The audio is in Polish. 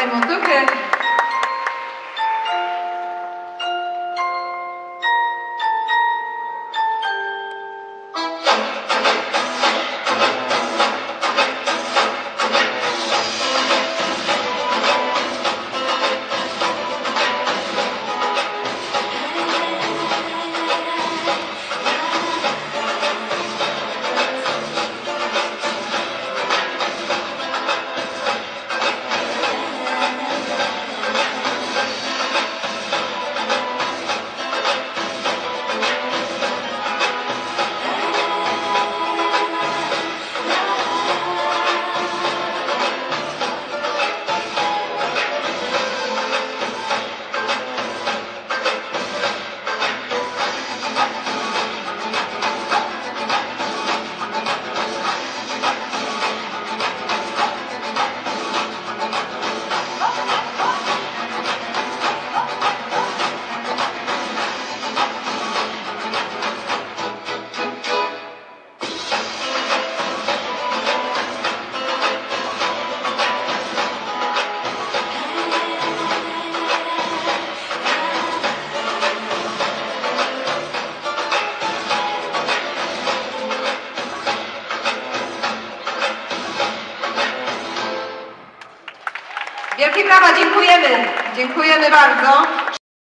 é muito bem. Wielkie brawa, dziękujemy. Dziękujemy bardzo.